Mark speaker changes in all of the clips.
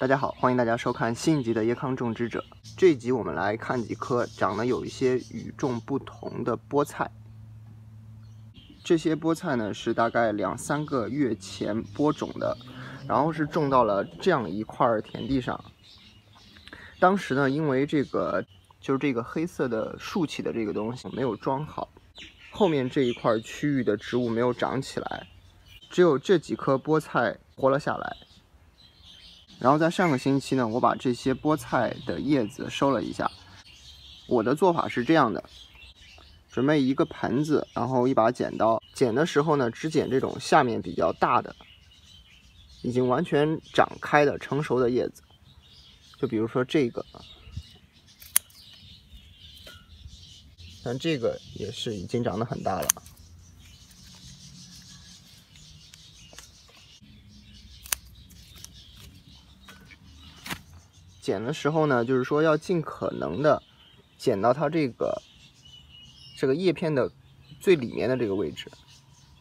Speaker 1: 大家好，欢迎大家收看新一集的叶康种植者。这一集我们来看几棵长得有一些与众不同的菠菜。这些菠菜呢是大概两三个月前播种的，然后是种到了这样一块田地上。当时呢，因为这个就是这个黑色的竖起的这个东西没有装好，后面这一块区域的植物没有长起来，只有这几颗菠菜活了下来。然后在上个星期呢，我把这些菠菜的叶子收了一下。我的做法是这样的：准备一个盆子，然后一把剪刀。剪的时候呢，只剪这种下面比较大的、已经完全长开的成熟的叶子。就比如说这个，像这个也是已经长得很大了。剪的时候呢，就是说要尽可能的剪到它这个这个叶片的最里面的这个位置，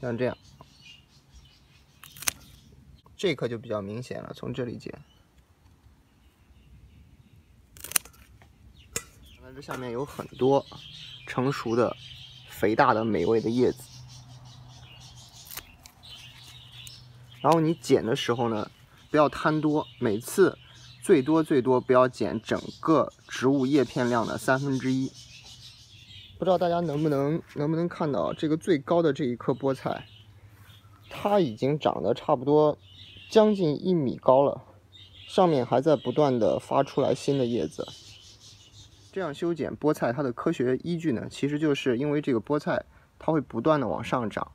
Speaker 1: 像这样，这颗就比较明显了，从这里剪。看这下面有很多成熟的、肥大的、美味的叶子。然后你剪的时候呢，不要贪多，每次。最多最多不要剪整个植物叶片量的三分之一。不知道大家能不能能不能看到这个最高的这一颗菠菜，它已经长得差不多将近一米高了，上面还在不断的发出来新的叶子。这样修剪菠菜它的科学依据呢，其实就是因为这个菠菜它会不断的往上涨，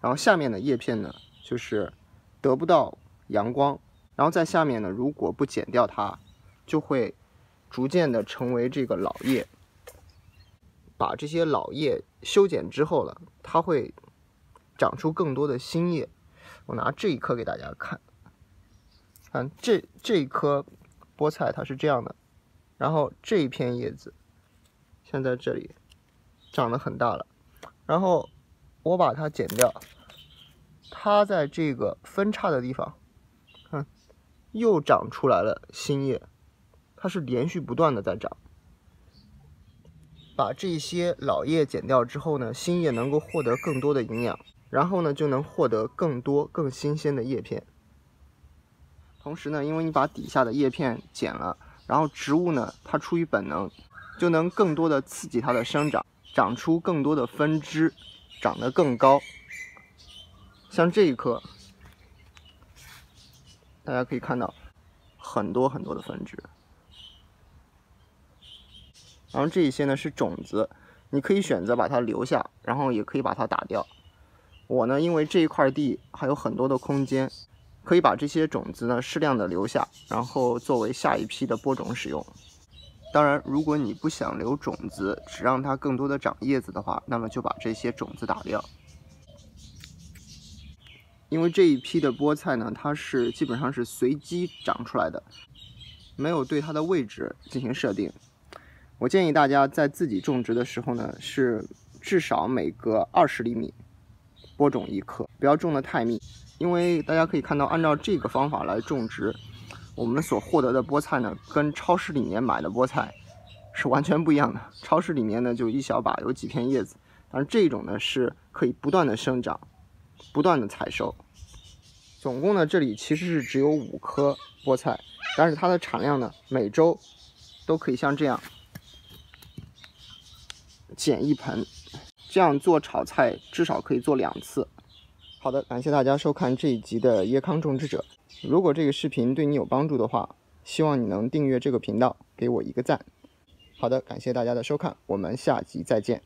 Speaker 1: 然后下面的叶片呢就是得不到阳光。然后在下面呢，如果不剪掉它，就会逐渐的成为这个老叶。把这些老叶修剪之后了，它会长出更多的新叶。我拿这一颗给大家看，看这这一颗菠菜它是这样的，然后这一片叶子现在这里长得很大了，然后我把它剪掉，它在这个分叉的地方。看又长出来了新叶，它是连续不断的在长。把这些老叶剪掉之后呢，新叶能够获得更多的营养，然后呢就能获得更多更新鲜的叶片。同时呢，因为你把底下的叶片剪了，然后植物呢它出于本能，就能更多的刺激它的生长，长出更多的分支，长得更高。像这一棵。大家可以看到很多很多的分支，然后这一些呢是种子，你可以选择把它留下，然后也可以把它打掉。我呢，因为这一块地还有很多的空间，可以把这些种子呢适量的留下，然后作为下一批的播种使用。当然，如果你不想留种子，只让它更多的长叶子的话，那么就把这些种子打掉。因为这一批的菠菜呢，它是基本上是随机长出来的，没有对它的位置进行设定。我建议大家在自己种植的时候呢，是至少每隔二十厘米播种一颗，不要种的太密。因为大家可以看到，按照这个方法来种植，我们所获得的菠菜呢，跟超市里面买的菠菜是完全不一样的。超市里面呢，就一小把有几片叶子，但是这种呢，是可以不断的生长，不断的采收。总共呢，这里其实是只有五颗菠菜，但是它的产量呢，每周都可以像这样剪一盆，这样做炒菜至少可以做两次。好的，感谢大家收看这一集的椰康种植者。如果这个视频对你有帮助的话，希望你能订阅这个频道，给我一个赞。好的，感谢大家的收看，我们下集再见。